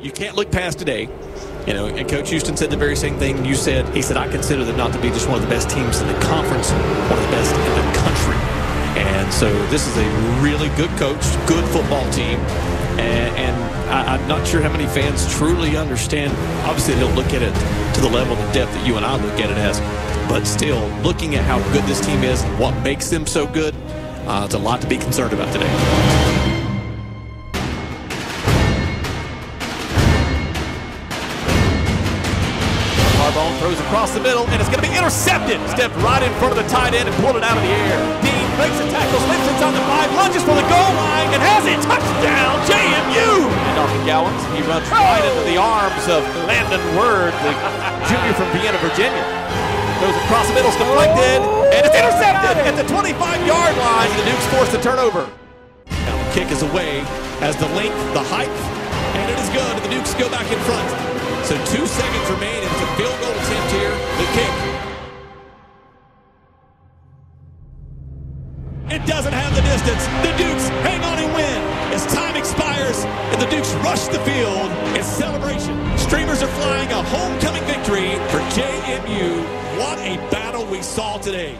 you can't look past today. You know, and Coach Houston said the very same thing you said. He said, I consider them not to be just one of the best teams in the conference, one of the best in the country. And so this is a really good coach, good football team. And, and I, am not sure how many fans truly understand. Obviously, they don't look at it to the level of depth that you and I look at it as. But still, looking at how good this team is and what makes them so good, uh, it's a lot to be concerned about today. Bone throws across the middle, and it's going to be intercepted. Stepped right in front of the tight end and pulled it out of the air. Dean breaks a tackle, slips inside the five, lunges for the goal line, and has it. Touchdown, JMU! And off the Gowans, he runs right into the arms of Landon Word, the junior from Vienna, Virginia. Goes across the middle, deflected, and it's intercepted at the 25-yard line. The Dukes force the turnover. Now the kick is away as the length, the height, and it is good. The Dukes go back in front. So two seconds remain. It's a field goal attempt here. The kick. It doesn't have the distance. The Dukes hang on and win. As time expires and the Dukes rush the field, it's celebration. Streamers are flying a homecoming victory for JMU. What a battle we saw today.